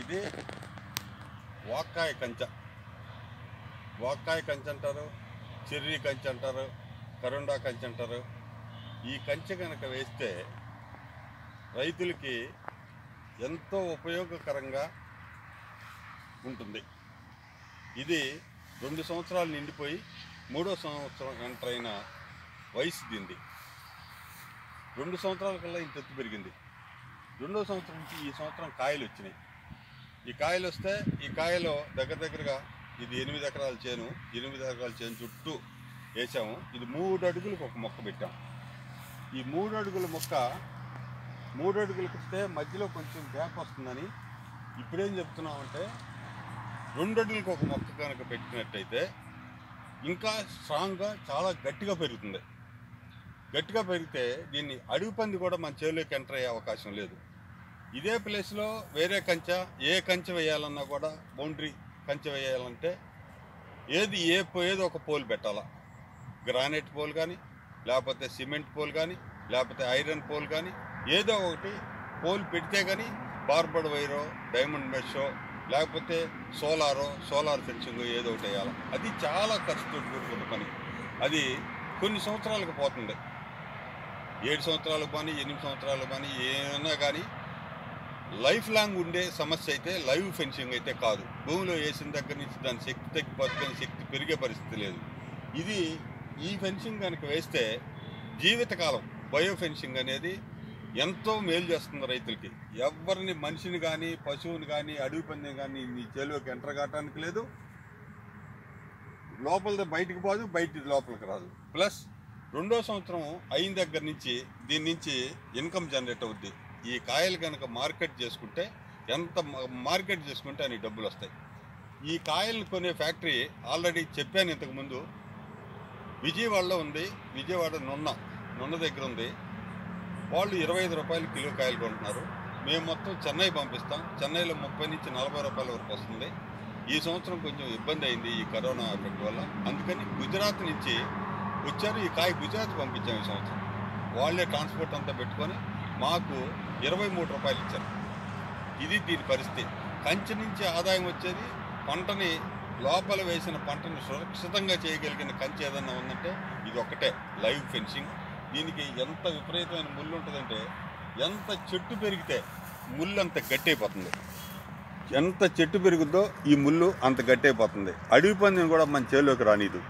ఇది వాక్కాయ కంచె. వాక్కాయ కంచె అంటారు చెర్రీ కంచె అంటారు కరుండా కంచె అంటారు. ఈ కంచె కనుక వేస్తే రైతులకి ఎంతో ఉపయోగకరంగా ఉంటుంది. ఇది రెండు సంవత్సరాలు నిండిపోయి మూడో సంవత్సరం ఎంటర్ అయిన వయసు దీంది రెండు సంవత్సరాల కల్లా ఇంత ఎత్తు పెరిగింది. రెండో సంవత్సరం నుంచి ఈ సంవత్సరం కాయలు వచ్చినాయి ఈ కాయలు వస్తే ఈ కాయలో దగ్గర దగ్గరగా ఇది ఎనిమిది ఎకరాల చేను ఎనిమిది ఎకరాల చేను చుట్టూ వేసాము. ఇది మూడు అడుగులకు ఒక మొక్క పెట్టాం. ఈ మూడు అడుగుల మొక్క మూడు అడుగులకు వస్తే మధ్యలో కొంచెం గ్యాప్ వస్తుందని ఇప్పుడేం చెప్తున్నామంటే రెండు అడుగులకు ఒక మొక్క కనుక పెట్టినట్టయితే ఇంకా స్ట్రాంగ్గా చాలా గట్టిగా పెరుగుతుంది. గట్టిగా పెరిగితే దీన్ని అడుగు పంది కూడా మన చేలోకి ఎంటర్ అయ్యే అవకాశం లేదు. ఇదే ప్లేస్లో వేరే కంచె ఏ కంచె వేయాలన్నా కూడా బౌండరీ కంచె వేయాలంటే ఏది ఏ పో- ఏదో ఒక పోల్ పెట్టాలా. గ్రానైట్ పోల్ కానీ లేకపోతే సిమెంట్ పోల్ కానీ లేకపోతే ఐరన్ పోల్ కానీ ఏదో ఒకటి పోల్ పెడితే కానీ బార్బర్డ్ వైరో డైమండ్ మెషో లేకపోతే సోలారో సోలార్ ఫెన్సింగ్ ఏదో ఒకటి వేయాలి. అది చాలా ఖర్చుతో కూడుకున్న పని. అది కొన్ని సంవత్సరాలకు పోతుంది. ఏడు సంవత్సరాలకు కానీ ఎనిమిది సంవత్సరాలకు కానీ ఏమైనా కానీ లైఫ్ లాంగ్ ఉండే సమస్య అయితే లైవ్ ఫెన్సింగ్ అయితే కాదు. భూమిలో వేసిన దగ్గర నుంచి దాని శక్తి తగ్గిపోతుంది శక్తి పెరిగే పరిస్థితి లేదు. ఇది ఈ ఫెన్సింగ్ కనుక వేస్తే జీవితకాలం బయో ఫెన్సింగ్ అనేది ఎంతో మేలు చేస్తుంది రైతులకి. ఎవరిని మనిషిని కానీ పశువుని కానీ అడవి పందిని కానీ నీ చేలోకి ఎంటర్ కావటానికి లేదు. లోపలిది బయటికి పోదు బయట లోపలికి రాదు. ప్లస్ రెండో సంవత్సరం అయిన దగ్గర నుంచి దీని నుంచి ఇన్కమ్ జనరేట్ అవుద్ది. ఈ కాయలు కనుక మార్కెట్ చేసుకుంటే ఎంత మార్కెట్ చేసుకుంటే అన్ని డబ్బులు వస్తాయి. ఈ కాయలను కొనే ఫ్యాక్టరీ ఆల్రెడీ చెప్పాను ఇంతకుముందు. విజయవాడలో ఉంది. విజయవాడ నున్న నున్న దగ్గర ఉంది. వాళ్ళు ఇరవై ఐదు రూపాయలు కిలో కాయలు కొంటున్నారు. మేము మొత్తం చెన్నై పంపిస్తాం. చెన్నైలో ముప్పై నుంచి నలభై రూపాయల వరకు వస్తుంది. ఈ సంవత్సరం కొంచెం ఇబ్బంది అయింది ఈ కరోనా ఎఫెక్ట్ వల్ల. అందుకని గుజరాత్ నుంచి వచ్చారు. ఈ కాయ గుజరాత్ పంపించాం ఈ సంవత్సరం. వాళ్ళే ట్రాన్స్పోర్ట్ అంతా పెట్టుకొని మాకు ఇరవై మూడు రూపాయలు ఇచ్చారు. ఇది దీని పరిస్థితి. కంచి నుంచి ఆదాయం వచ్చేది పంటని లోపల వేసిన పంటని సురక్షితంగా చేయగలిగిన కంచి ఏదన్నా ఉందంటే ఇది ఒకటే లైవ్ ఫెన్సింగ్. దీనికి ఎంత విపరీతమైన ముళ్ళు ఉంటుందంటే ఎంత చెట్టు పెరిగితే ముళ్ళు అంత గట్టి అయిపోతుంది ఎంత చెట్టు పెరుగుద్దో ఈ ముళ్ళు అంత గట్టి అయిపోతుంది అడవి పందిని కూడా మన చేలోకి రానిదు.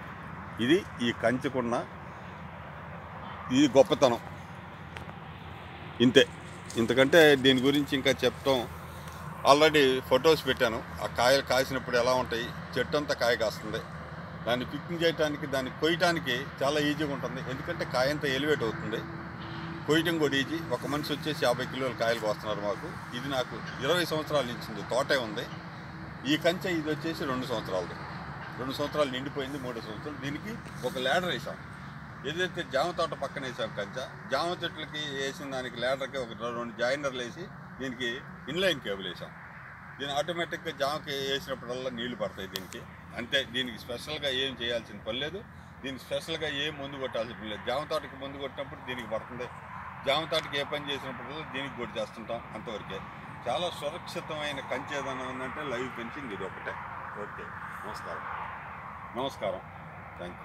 ఇది ఈ కంచుకున్న ఇది గొప్పతనం. ఇంతే. ఇంతకంటే దీని గురించి ఇంకా చెప్తాం. ఆల్రెడీ ఫొటోస్ పెట్టాను. ఆ కాయలు కాసినప్పుడు ఎలా ఉంటాయి? చెట్టు అంతా కాయ కాస్తుంది. దాన్ని పిక్కింగ్ చేయడానికి దాన్ని కొయ్యటానికి చాలా ఈజీగా ఉంటుంది. ఎందుకంటే కాయ అంతా ఎలివేట్ అవుతుంది. కొయ్యటం కూడా ఈజీ ఒక మనిషి వచ్చేసి యాభై కిలోల కాయలు కోస్తున్నారు మాకు. ఇది నాకు ఇరవై సంవత్సరాలు ఇచ్చింది తోటే ఉంది. ఈ కంచె ఇది వచ్చేసి రెండు సంవత్సరాలది. రెండు సంవత్సరాలు నిండిపోయింది మూడు సంవత్సరాలు. దీనికి ఒక ల్యాడర్ వేసాం. ఏదైతే జామ తోట పక్కన వేసాం కంచ. జామ చెట్లకి వేసిన దానికి లేడర్కి ఒక రెండు జాయినర్లు వేసి దీనికి ఇన్లైన్ కేబుల్ వేసాం. దీని ఆటోమేటిక్గా జామకి వేసినప్పుడల్లా నీళ్ళు పడతాయి దీనికి. అంతే దీనికి స్పెషల్గా ఏం చేయాల్సిన పని లేదు. దీనికి స్పెషల్గా ఏం ముందు కొట్టాల్సిన పని లేదు. జామ తోటకి ముందు కొట్టినప్పుడు దీనికి పడుతుంది. జామ తోటకి ఏ పని చేసినప్పుడల్లా దీనికి కొట్టి చేస్తుంటాం అంతవరకే. చాలా సురక్షితమైన కంచె ఏదైనా ఉందంటే లైవ్ ఫెన్సింగ్ ఇది ఒకటే. ఓకే నమస్కారం. నమస్కారం. Thank you